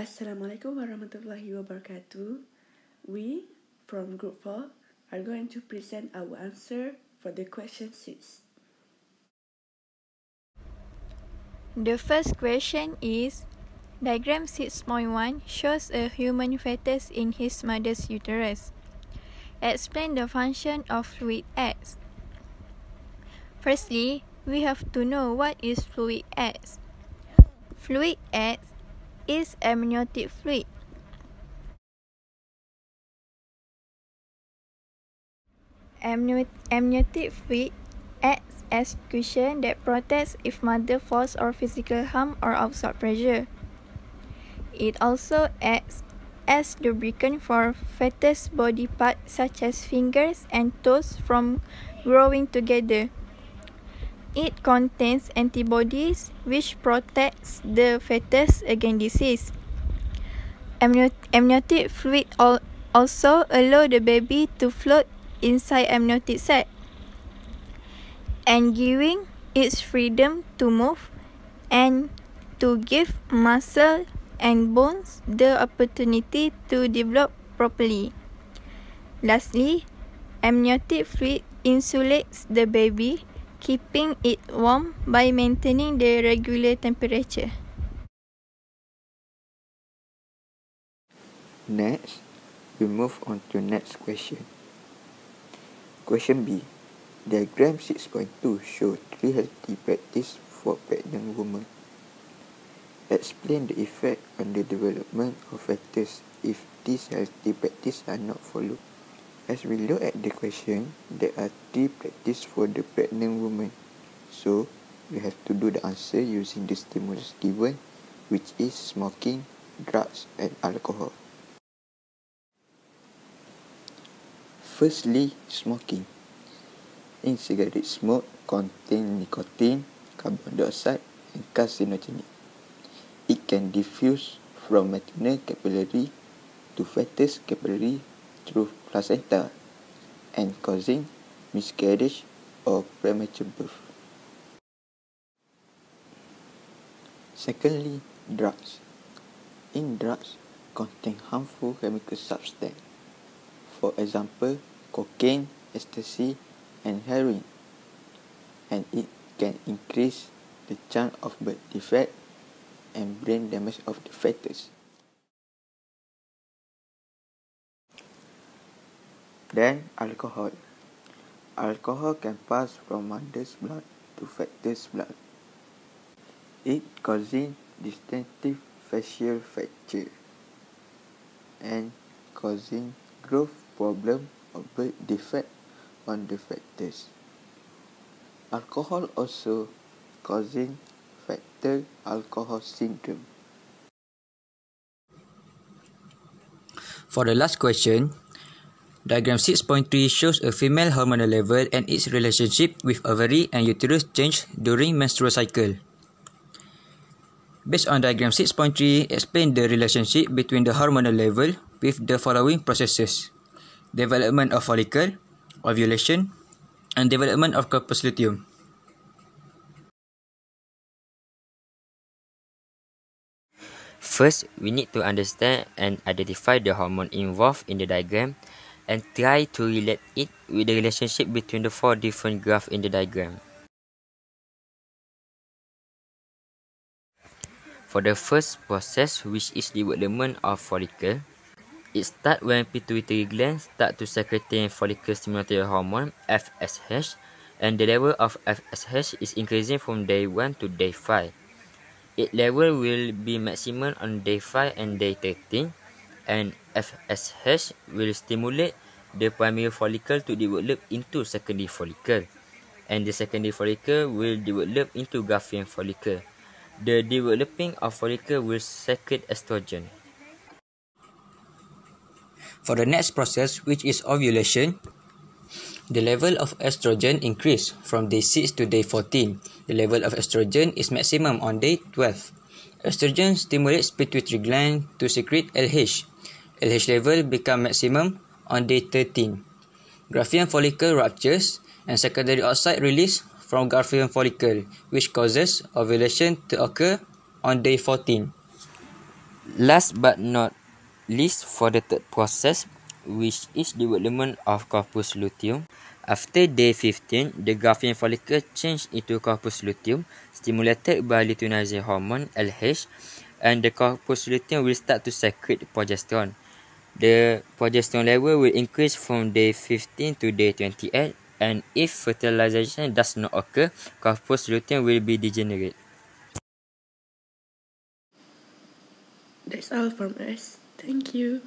Assalamualaikum warahmatullahi wabarakatuh. We, from Group 4, are going to present our answer for the question 6. The first question is Diagram 6.1 shows a human fetus in his mother's uterus. Explain the function of fluid X. Firstly, we have to know what is fluid X. Fluid X is amniotic fluid. Amniotic fluid acts as cushion that protects if mother falls or physical harm or outside pressure. It also acts as lubricant for fetus body parts such as fingers and toes from growing together. It contains antibodies which protects the fetus against disease. Amniotic fluid also allow the baby to float inside amniotic sac and giving its freedom to move and to give muscle and bones the opportunity to develop properly. Lastly, amniotic fluid insulates the baby keeping it warm by maintaining the regular temperature. Next, we move on to next question. Question B. Diagram 6.2 show three healthy practice for pregnant women. Explain the effect on the development of fetus if these healthy practices are not followed. As we look at the question, there are three practices for the pregnant woman. So, we have to do the answer using the stimulus given, which is smoking, drugs, and alcohol. Firstly, smoking. In cigarette smoke contain nicotine, carbon dioxide, and carcinogenic. It can diffuse from maternal capillary to fetus capillary through placenta and causing miscarriage or premature birth. Secondly, drugs. In drugs contain harmful chemical substance. For example, cocaine, ecstasy, and heroin. And it can increase the chance of birth defect and brain damage of the fetus. Then alcohol. Alcohol can pass from mother's blood to fetus blood. It causing distinctive facial fracture and causing growth problem or birth defect on the fetus. Alcohol also causing fetal alcohol syndrome. For the last question, Diagram 6.3 shows a female hormonal level and its relationship with ovary and uterus change during menstrual cycle. Based on diagram 6.3, explain the relationship between the hormonal level with the following processes. Development of follicle, ovulation, and development of corpus luteum. First, we need to understand and identify the hormone involved in the diagram and try to relate it with the relationship between the four different graphs in the diagram. For the first process, which is development of follicle, it starts when pituitary gland start to secreting follicle stimulatory hormone FSH and the level of FSH is increasing from day 1 to day 5. Its level will be maximum on day 5 and day 13 and FSH will stimulate the primary follicle to develop into secondary follicle and the secondary follicle will develop into Garfield follicle. The developing of follicle will secrete estrogen. For the next process, which is ovulation, the level of estrogen increase from day 6 to day 14. The level of estrogen is maximum on day 12. Estrogen stimulates pituitary gland to secrete LH, LH level become maximum on day 13. Graafian follicle ruptures and secondary oocyte release from Graafian follicle, which causes ovulation to occur on day 14. Last but not least, for the third process, which is development of corpus luteum, after day 15, the Garfield follicle change into corpus luteum, stimulated by luteinizing hormone LH, and the corpus luteum will start to secrete progesterone. The progesterone level will increase from day 15 to day 28, and if fertilization does not occur, corpus luteum will be degenerate. That's all from us. Thank you.